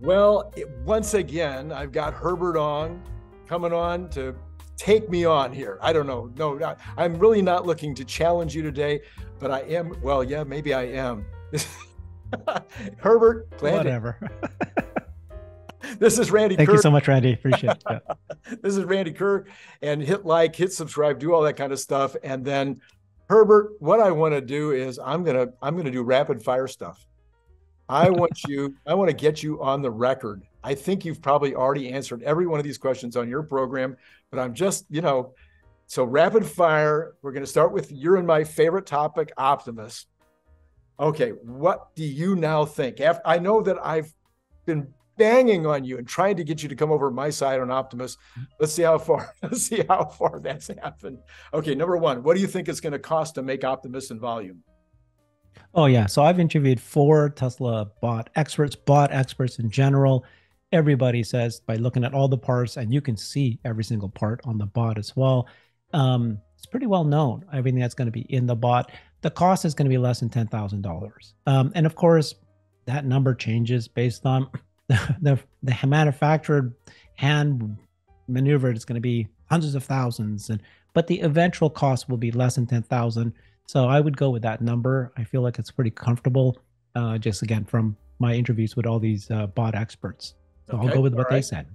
Well, it, once again, I've got Herbert on coming on to take me on here. I don't know. No, not, I'm really not looking to challenge you today, but I am. Well, yeah, maybe I am. Herbert, whatever. this is Randy. Thank Kirk. you so much, Randy. Appreciate it. this is Randy Kirk, and hit like, hit subscribe, do all that kind of stuff, and then Herbert. What I want to do is I'm gonna I'm gonna do rapid fire stuff. I want you, I want to get you on the record. I think you've probably already answered every one of these questions on your program, but I'm just, you know, so rapid fire. We're going to start with you're in my favorite topic, Optimus. Okay, what do you now think? I know that I've been banging on you and trying to get you to come over my side on Optimus. Let's see how far. Let's see how far that's happened. Okay, number one, what do you think it's going to cost to make Optimus in volume? Oh yeah. So I've interviewed four Tesla bot experts, bot experts in general. Everybody says by looking at all the parts, and you can see every single part on the bot as well. Um, it's pretty well known. Everything that's going to be in the bot. The cost is going to be less than ten thousand um, dollars. And of course, that number changes based on the the, the manufactured hand maneuvered. It's going to be hundreds of thousands, and but the eventual cost will be less than ten thousand. So I would go with that number. I feel like it's pretty comfortable. Uh, just again from my interviews with all these uh, bot experts. So okay. I'll go with what right. they said.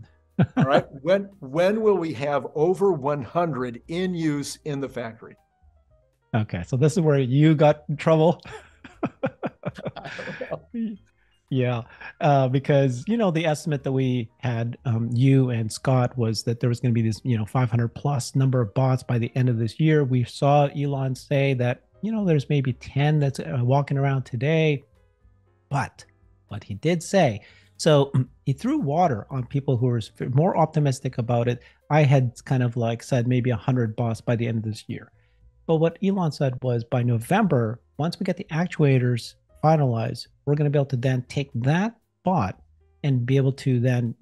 all right. When when will we have over 100 in use in the factory? Okay, so this is where you got in trouble. Yeah, uh, because you know the estimate that we had, um, you and Scott, was that there was going to be this, you know, 500 plus number of bots by the end of this year. We saw Elon say that you know there's maybe 10 that's uh, walking around today, but but he did say so he threw water on people who were more optimistic about it. I had kind of like said maybe 100 bots by the end of this year. But what Elon said was by November, once we get the actuators finalized, we're going to be able to then take that bot and be able to then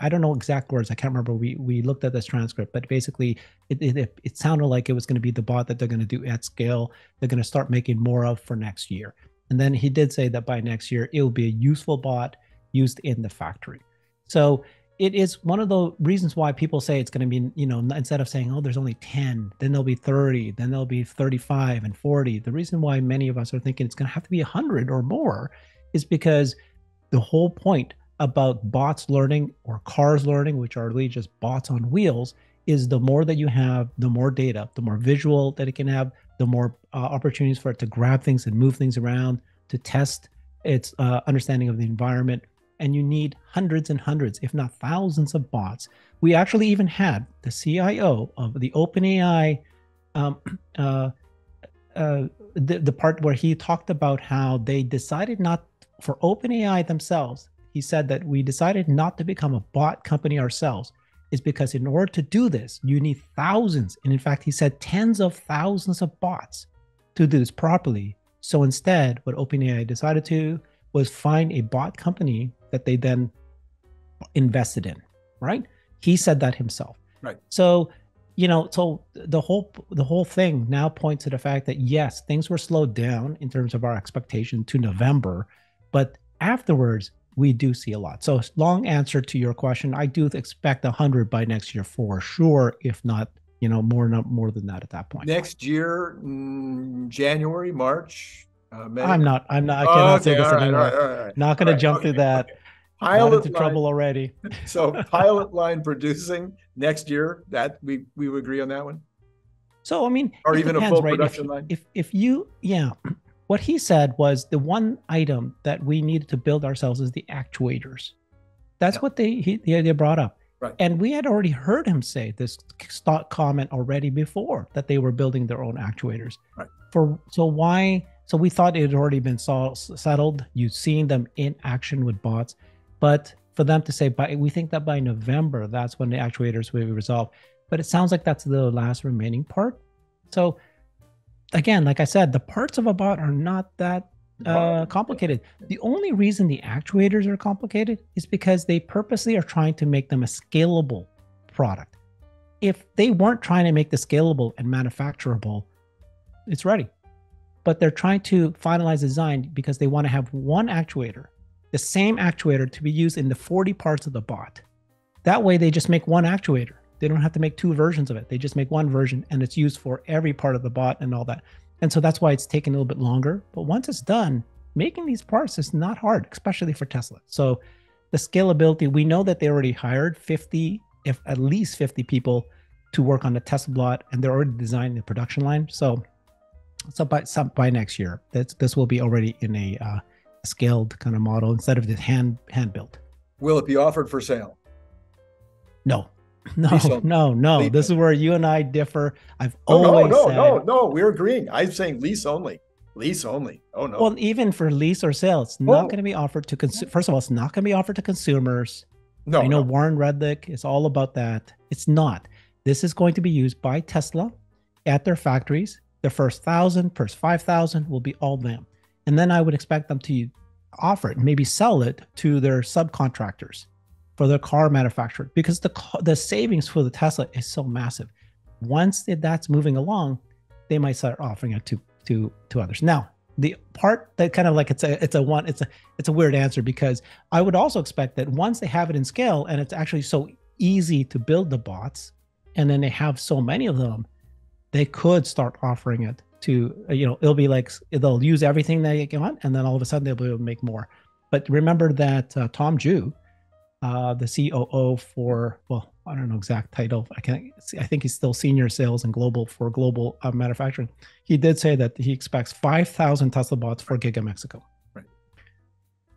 I don't know exact words. I can't remember. We we looked at this transcript, but basically, it it, it sounded like it was going to be the bot that they're going to do at scale. They're going to start making more of for next year. And then he did say that by next year, it will be a useful bot used in the factory. So it is one of the reasons why people say it's going to be, you know, instead of saying, oh, there's only 10, then there'll be 30, then there'll be 35 and 40. The reason why many of us are thinking it's going to have to be 100 or more is because the whole point about bots learning or cars learning, which are really just bots on wheels, is the more that you have, the more data, the more visual that it can have, the more uh, opportunities for it to grab things and move things around, to test its uh, understanding of the environment and you need hundreds and hundreds, if not thousands of bots. We actually even had the CIO of the OpenAI, um, uh, uh, the, the part where he talked about how they decided not for OpenAI themselves. He said that we decided not to become a bot company ourselves is because in order to do this, you need thousands. And in fact, he said tens of thousands of bots to do this properly. So instead, what OpenAI decided to was find a bot company that they then invested in, right? He said that himself. Right. So, you know, so the whole the whole thing now points to the fact that yes, things were slowed down in terms of our expectation to November, but afterwards we do see a lot. So, long answer to your question, I do expect a hundred by next year for sure, if not, you know, more not more than that at that point. Next year, mm, January, March, uh, I'm not. I'm not. I cannot oh, okay, say this right, anymore. All right, all right, not going to jump okay, through that. Okay. Pilot into line, trouble already. so pilot line producing next year. That we we would agree on that one. So I mean, or even depends, a full right? production if, line. If if you yeah, what he said was the one item that we needed to build ourselves is the actuators. That's yeah. what they he, they brought up. Right. And we had already heard him say this stock comment already before that they were building their own actuators. Right. For so why so we thought it had already been settled. You've seen them in action with bots, but for them to say by we think that by November that's when the actuators will be resolved. But it sounds like that's the last remaining part. So again, like I said, the parts of a bot are not that uh, complicated. The only reason the actuators are complicated is because they purposely are trying to make them a scalable product. If they weren't trying to make the scalable and manufacturable, it's ready but they're trying to finalize design because they want to have one actuator the same actuator to be used in the 40 parts of the bot. That way, they just make one actuator. They don't have to make two versions of it. They just make one version and it's used for every part of the bot and all that. And so that's why it's taken a little bit longer. But once it's done, making these parts is not hard, especially for Tesla. So the scalability, we know that they already hired 50, if at least 50 people to work on the Tesla bot, and they're already designing the production line. So, so by some, by next year, this this will be already in a uh, scaled kind of model instead of the hand hand built. Will it be offered for sale? No, no, no, no. Lease this is where you and I differ. I've oh, always no, no, said, no, no. We're agreeing. I'm saying lease only. Lease only. Oh no. Well, even for lease or sale, it's not oh. going to be offered to First of all, it's not going to be offered to consumers. No, I know no. Warren Redlich is all about that. It's not. This is going to be used by Tesla at their factories. The first thousand, first five thousand will be all them, and then I would expect them to offer it, maybe sell it to their subcontractors for their car manufacturer because the the savings for the Tesla is so massive. Once that's moving along, they might start offering it to to to others. Now, the part that kind of like it's a it's a one it's a it's a weird answer because I would also expect that once they have it in scale and it's actually so easy to build the bots, and then they have so many of them, they could start offering it to you know it'll be like they'll use everything they want, and then all of a sudden they'll be able to make more. But remember that uh, Tom Zhu, uh, the COO for well I don't know exact title. I can't. See, I think he's still senior sales and global for global uh, manufacturing. He did say that he expects five thousand Tesla bots for Giga Mexico. Right.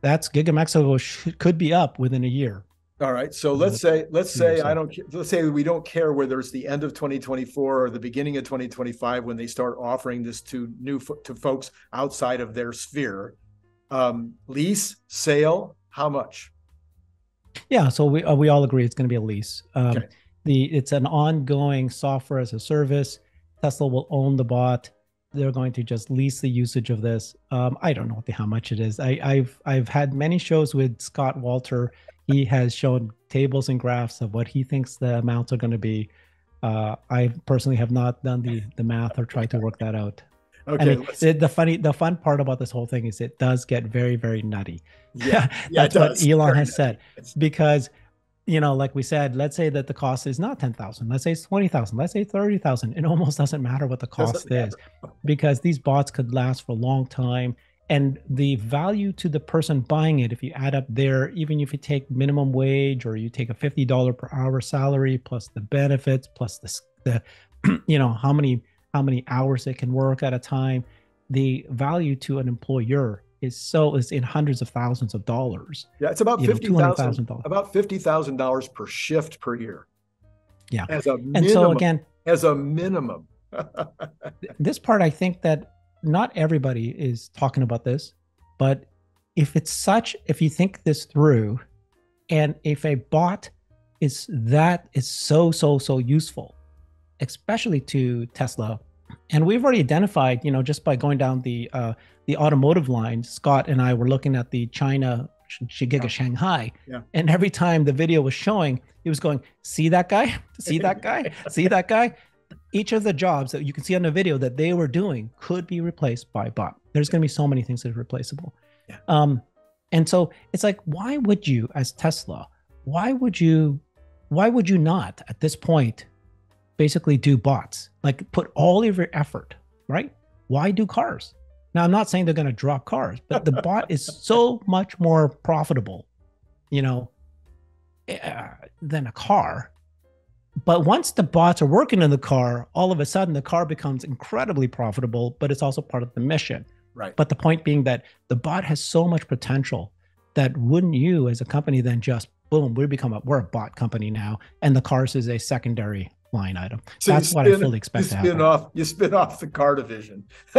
That's Giga Mexico sh- could be up within a year. All right. So let's say let's say I don't let's say we don't care whether it's the end of 2024 or the beginning of 2025 when they start offering this to new to folks outside of their sphere. Um, lease sale, how much? Yeah, so we uh, we all agree it's going to be a lease. Um, okay. The it's an ongoing software as a service. Tesla will own the bot. They're going to just lease the usage of this. Um, I don't know the, how much it is. I, I've I've had many shows with Scott Walter. He has shown tables and graphs of what he thinks the amounts are going to be. Uh, I personally have not done the the math or tried to work that out. Okay. the, the, funny, the fun part about this whole thing is it does get very, very nutty. Yeah, yeah that's what Elon very has nutty. said. Because, you know, like we said, let's say that the cost is not ten thousand. Let's say it's twenty thousand. Let's say thirty thousand. It almost doesn't matter what the cost is, because these bots could last for a long time. And the value to the person buying it, if you add up there, even if you take minimum wage or you take a fifty dollar per hour salary plus the benefits plus the the, you know, how many how many hours it can work at a time. The value to an employer is so is in hundreds of thousands of dollars. Yeah, it's about fifty thousand about fifty thousand dollars per shift per year. Yeah, as a minimum, and so again, as a minimum. this part, I think that not everybody is talking about this, but if it's such, if you think this through, and if a bot is that is so so so useful, especially to Tesla. And we've already identified, you know, just by going down the uh, the automotive line, Scott and I were looking at the China Giga yeah. Shanghai, yeah. and every time the video was showing, he was going, "See that guy? See that guy? see that guy?" Each of the jobs that you can see on the video that they were doing could be replaced by bot. There's going to be so many things that are replaceable. Yeah. Um, and so it's like, why would you, as Tesla, why would you, why would you not at this point basically do bots. Like put all of your effort, right? Why do cars? Now, I'm not saying they're going to drop cars, but the bot is so much more profitable, you know, uh, than a car. But once the bots are working in the car, all of a sudden the car becomes incredibly profitable, but it's also part of the mission. Right. But the point being that the bot has so much potential that wouldn't you as a company then just boom, we become a we're a bot company now, and the cars is a secondary line item. So That's what I fully expect you spin off you spin off the car division.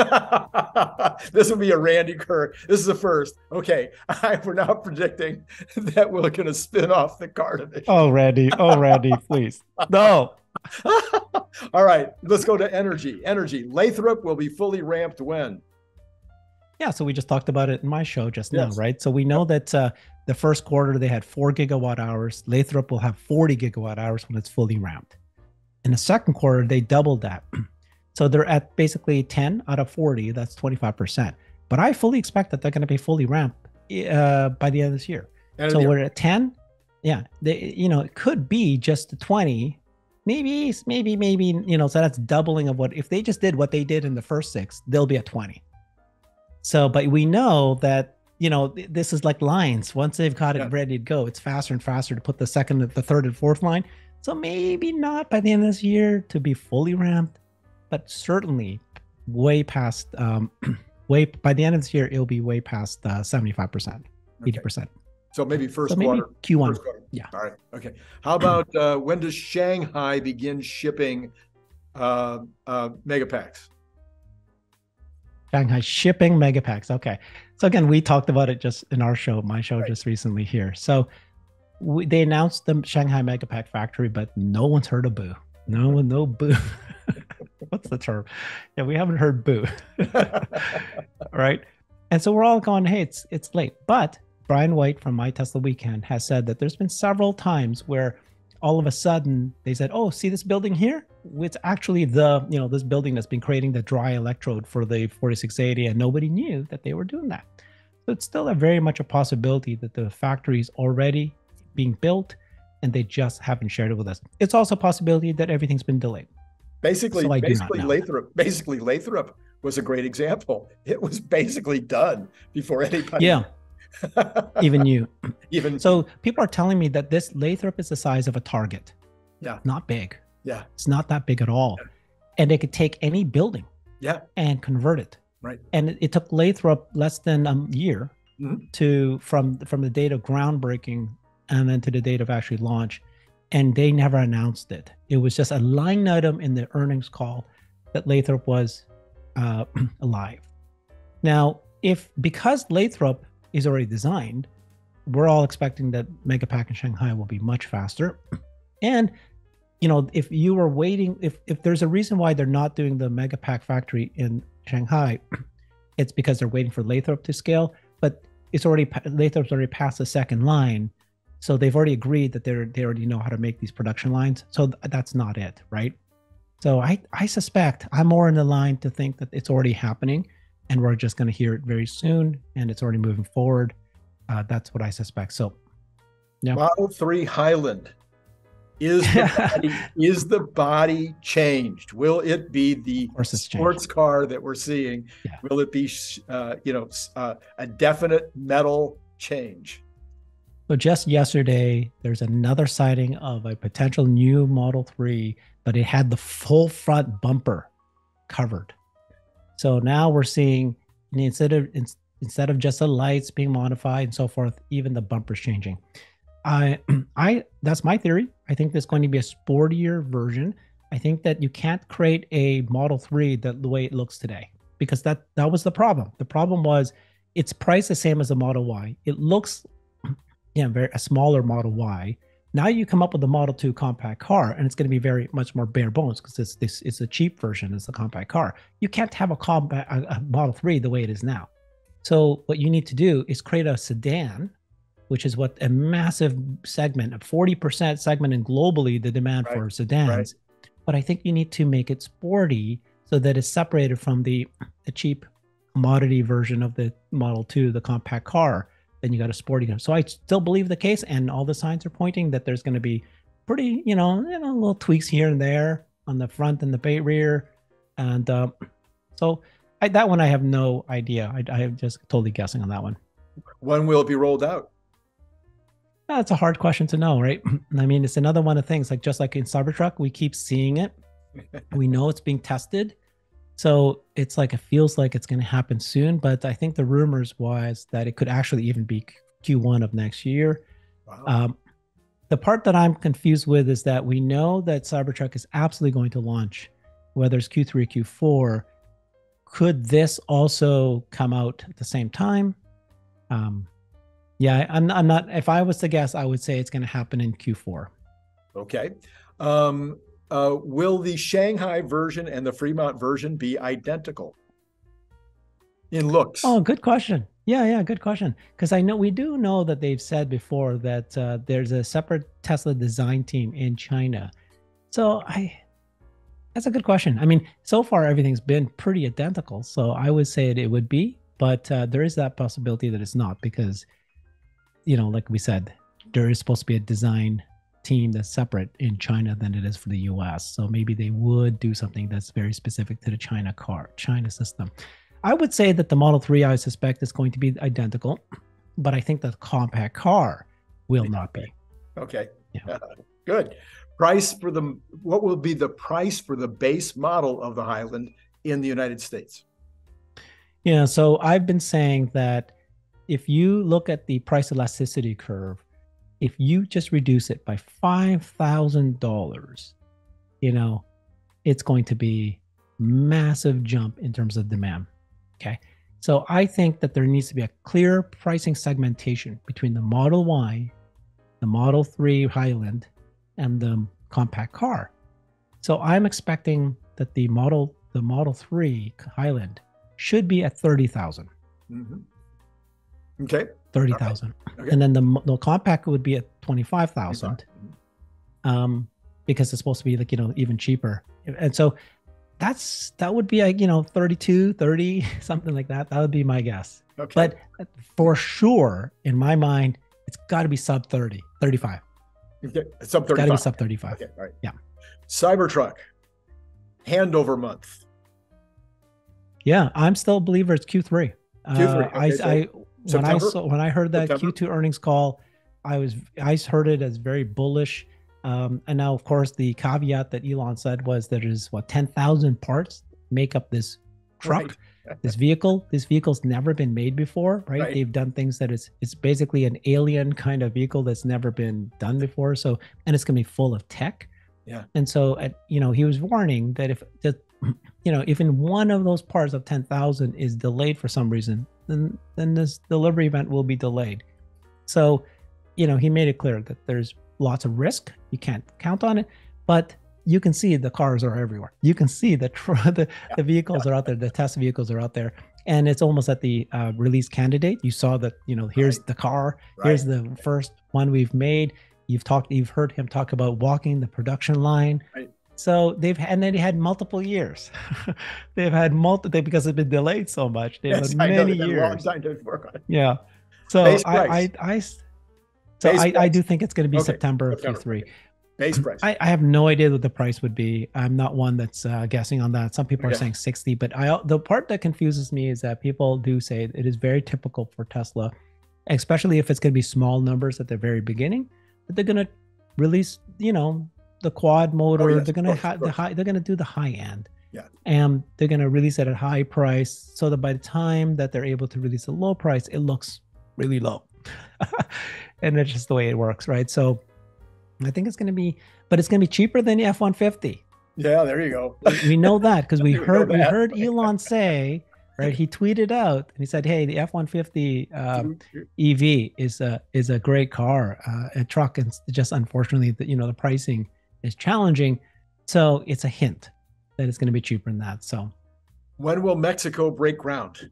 this will be a Randy Kirk. This is the first. Okay, I, we're now predicting that we're going to spin off the car division. Oh, Randy. Oh, Randy, please. No. All right, let's go to energy. Energy. Lathrop will be fully ramped when? Yeah, so we just talked about it in my show just yes. now, right? So we know that uh, the first quarter they had four gigawatt hours. Lathrop will have 40 gigawatt hours when it's fully ramped. In the second quarter, they doubled that. So they're at basically 10 out of 40. That's 25%. But I fully expect that they're going to be fully ramped uh, by the end of this year. So we're at 10. Yeah, they, you know, it could be just the 20. Maybe, maybe, maybe, you know, so that's doubling of what if they just did what they did in the first six, they'll be at 20. So, but we know that you know this is like lines. Once they've got it Yeah. ready to go, it's faster and faster to put the second, the third, and fourth line. So maybe not by the end of this year to be fully ramped, but certainly way past. Um, way by the end of this year, it'll be way past uh, seventy-five percent, eighty percent. So maybe first So maybe quarter. Q1. First quarter. Yeah. All right. Okay. How about uh, when does Shanghai begin shipping uh, uh, megapacks? Shanghai shipping megapacks. Okay. So again, we talked about it just in our show, my show Right. just recently here. So we, they announced the Shanghai megapack factory, but no one's heard of boo. No one, no boo. What's the term? Yeah, we haven't heard boo. right? And so we're all going, hey, it's it's late. But Brian White from My Tesla Weekend has said that there's been several times where all of a sudden they said, "Oh, see this building here? It's actually the you know this building that's been creating the dry electrode for the 4680, and nobody knew that they were doing that." So it's still a very much a possibility that the factory is already being built, and they just haven't shared it with us. It's also a possibility that everything's been delayed. basically, So I do not basically. Lathrop, basically Lathrop was a great example. It was basically done before anybody. Yeah, even you. Even So people are telling me that this Lathrop is the size of a Target. Yeah. Not big. yeah, It's not that big at all. Yeah. And they could take any building yeah, and convert it. right. And it, it took Lathrop less than a year Mhm. to from from the date of groundbreaking and then to the date of actually launch. And they never announced it. It was just a line item in the earnings call that Lathrop was uh, alive. Now, if because Lathrop is already designed, we're all expecting that Megapack in Shanghai will be much faster. And you know, if you were waiting, if if there's a reason why they're not doing the Megapack factory in Shanghai, it's because they're waiting for Lathrop to scale. But it's already Lathrop's already passed the second line, so they've already agreed that they're they already know how to make these production lines. So th- that's not it, right? So I I suspect I'm more in the line to think that it's already happening, and we're just going to hear it very soon, and it's already moving forward. Uh, that's what I suspect. So Yeah. Model 3 Highland. Is the body, is the body changed? Will it be the sports car that we're seeing? Yeah. Will it be, uh, you know, uh, a definite metal change? So just yesterday, there's another sighting of a potential new Model 3, but it had the full front bumper covered. So now we're seeing instead of instead of just the lights being modified and so forth, even the bumpers changing. I I that's my theory. I think there's going to be a sportier version. I think that you can't create a Model 3 that the way it looks today because that that was the problem. The problem was it's priced the same as the Model Y. It looks yeah, very a smaller Model Y. Now you come up with a Model 2 compact car, and it's going to be very much more bare bones because it's this it's a cheap version, it's a compact car. You can't have a compact a, a Model 3 the way it is now. So what you need to do is create a sedan, which is what a massive segment, a 40% segment and globally the demand Right, for sedans. But I think you need to make it sporty so that it's separated from the the cheap commodity version of the Model 2, the compact car then you got a sporty car. So I still believe the case, and all the signs are pointing that there's going to be pretty, you know, you know, little tweaks here and there on the front and the bay rear, and um, so I, that one I have no idea. I, I am just totally guessing on that one. When will it be rolled out? That's a hard question to know, right? I mean, it's another one of things like just like in Cybertruck, we keep seeing it. we know it's being tested. So it's like it feels like it's going to happen soon, but I think the rumors was that it could actually even be Q1 of next year. Wow. Um, the part that I'm confused with is that we know that Cybertruck is absolutely going to launch, whether it's Q3 or Q4. Could this also come out at the same time? Um, yeah, I'm, I'm not. If I was to guess, I would say it's going to happen in Q4. Okay. Um, uh, will the Shanghai version and the Fremont version be identical in looks? Oh, good question. Yeah, yeah, good question. Because I know we do know that they've said before that uh, there's a separate Tesla design team in China. So I, that's a good question. I mean, so far everything's been pretty identical. So I would say it, would be, but uh, there is that possibility that it's not because, you know, like we said, there is supposed to be a design team that's separate in China than it is for the US. So maybe they would do something that's very specific to the China car, China system. I would say that the Model 3 I suspect is going to be identical, but I think the compact car will not be. Okay. Yeah. Uh, good. Price for the what will be the price for the base model of the Highland in the United States? Yeah, so I've been saying that if you look at the price elasticity curve, if you just reduce it by $5,000, you know, it's going to be massive jump in terms of demand. Okay. So I think that there needs to be a clear pricing segmentation between the Model Y, the Model 3 Highland, and the compact car. So I'm expecting that the Model the Model 3 Highland should be at 30,000. Mm-hmm. Okay. 30,000. Okay. And then the, the compact would be at 25,000. Um, because it's supposed to be like, you know, even cheaper. And so that's that would be like, you know, 32, 30, something like that. That would be my guess. Okay. But for sure, in my mind, it's got to be sub 30, 35. Okay. Sub 35. Got to be sub 35. Okay. All right. Yeah. Cybertruck handover month. Yeah, I'm still a believer it's Q3. Q3. Uh, I, so I when I saw when I heard that September? Q2 earnings call, I was I heard it as very bullish. Um, and now, of course, the caveat that Elon said was there is what ten thousand parts make up this truck, right. this vehicle. This vehicle's never been made before, right? right? They've done things that it's it's basically an alien kind of vehicle that's never been done before. So, and it's gonna be full of tech. Yeah. And so, at, you know, he was warning that if the, you know, if in one of those parts of ten thousand is delayed for some reason, then then this delivery event will be delayed. So, you know, he made it clear that there's lots of risk. You can't count on it, but you can see the cars are everywhere. You can see the the, the vehicles are out there. The test vehicles are out there, and it's almost at the uh, release candidate. You saw that. You know, here's right. the car. Right. Here's the first one we've made. You've talked. You've heard him talk about walking the production line. Right. So they've and then they had multiple years. they've had multiple because it's been delayed so much. They've yes, had many years. Long time to work on. Yeah. So I, I, I so I, I, do think it's going to be okay. September, September Q3. Base price. I, I, have no idea what the price would be. I'm not one that's uh, guessing on that. Some people are saying 60, but I the part that confuses me is that people do say it is very typical for Tesla, especially if it's going to be small numbers at the very beginning, that they're going to release, you know, the quad motor. Oh, yes, they're going to have the high. They're to do the high end. Yeah. And they're going to release it at high price, so that by the time that they're able to release a low price, it looks really low. and that's just the way it works, right? So I think it's going to be, but it's going to be cheaper than the F one fifty. Yeah, there you go. we know that because we heard we heard Elon say right? He tweeted out and he said, "Hey, the F one fifty um, EV is a is a great car, uh, a truck, and just unfortunately, the, you know, the pricing is challenging. So it's a hint that it's going to be cheaper than that. So when will Mexico break ground?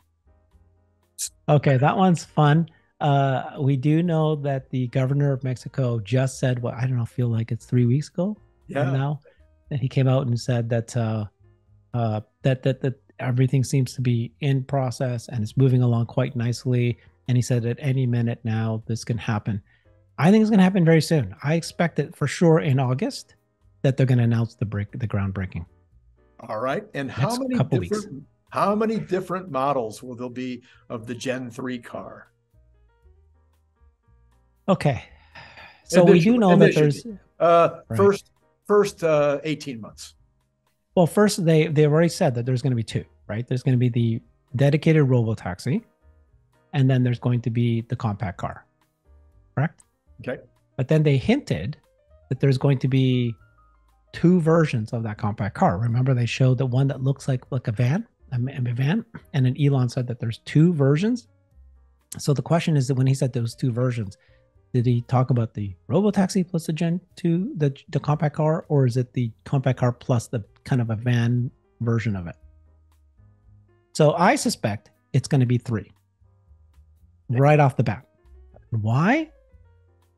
Okay, that one's fun. Uh, we do know that the governor of Mexico just said what I don't know, feel like it's three weeks ago. Yeah. Now, and he came out and said that uh, uh, that that that everything seems to be in process and it's moving along quite nicely. And he said at any minute now this can happen. I think it's going to happen very soon. I expect it for sure in August that they're going to announce the break, the groundbreaking. All right. And how Next many different weeks. how many different models will there be of the Gen 3 car? Okay. So we do know that there's uh, right. first first uh, 18 months. Well, first they they've already said that there's going to be two, right? There's going to be the dedicated robo taxi, and then there's going to be the compact car. Correct? Okay. But then they hinted that there's going to be two versions of that compact car. Remember, they showed the one that looks like like a van, a, a van, and then Elon said that there's two versions. So the question is that when he said those two versions, did he talk about the robo taxi plus the Gen 2, the the compact car, or is it the compact car plus the kind of a van version of it? So I suspect it's going to be three right off the bat. Why?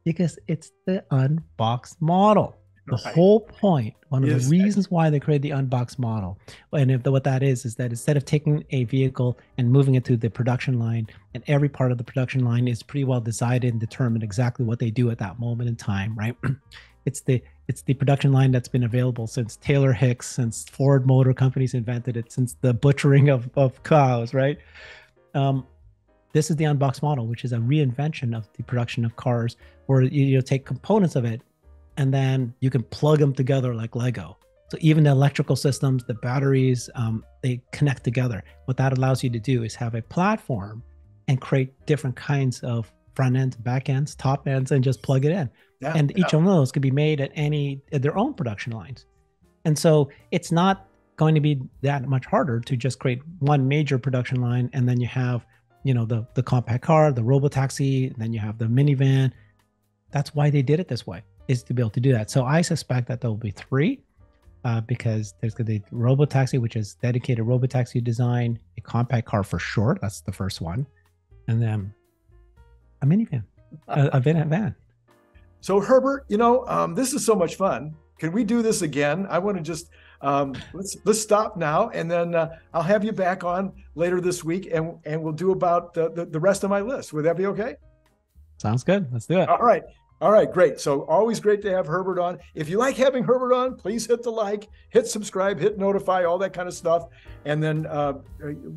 because it's the unboxed model. The right. whole point, one of the reasons why they created the unbox model, and if the, what that is, is that instead of taking a vehicle and moving it through the production line, and every part of the production line is pretty well decided and determined exactly what they do at that moment in time, right? it's the it's the production line that's been available since Taylor Hicks, since Ford Motor Companies invented it, since the butchering of, of cows, right? Um, this is the unbox model, which is a reinvention of the production of cars, where you, you take components of it and then you can plug them together like Lego. So even the electrical systems, the batteries, um, they connect together. What that allows you to do is have a platform and create different kinds of front ends, back ends, top ends, and just plug it in. Yeah, and each yeah. one of those could be made at any at their own production lines. And so it's not going to be that much harder to just create one major production line and then you have you know the the compact car the robo taxi then you have the minivan that's why they did it this way is to be able to do that so i suspect that there will be three uh, because there's the robo taxi which is dedicated robo taxi design a compact car for sure that's the first one and then a minivan a, a van, van so herbert you know um, this is so much fun can we do this again i want to just um, let's let's stop now, and then uh, I'll have you back on later this week, and and we'll do about the, the, the rest of my list. Would that be okay? Sounds good. Let's do it. All right. All right, great. So always great to have Herbert on. If you like having Herbert on, please hit the like, hit subscribe, hit notify, all that kind of stuff. And then uh,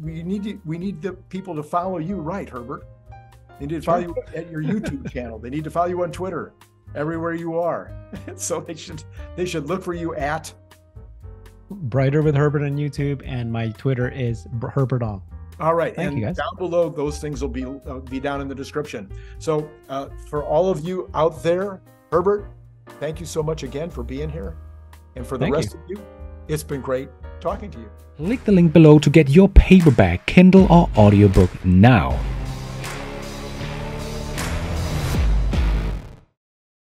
we need to, we need the people to follow you, right, Herbert? They need to follow you at your YouTube channel. They need to follow you on Twitter, everywhere you are. so they should they should look for you at Brighter with Herbert on YouTube, and my Twitter is Herbert Ong. All right, Thank and down below, those things will be uh, be down in the description. So, uh, for all of you out there, Herbert, thank you so much again for being here, and for the Thank rest you. of you, it's been great talking to you. Click the link below to get your paperback, Kindle, or audiobook now.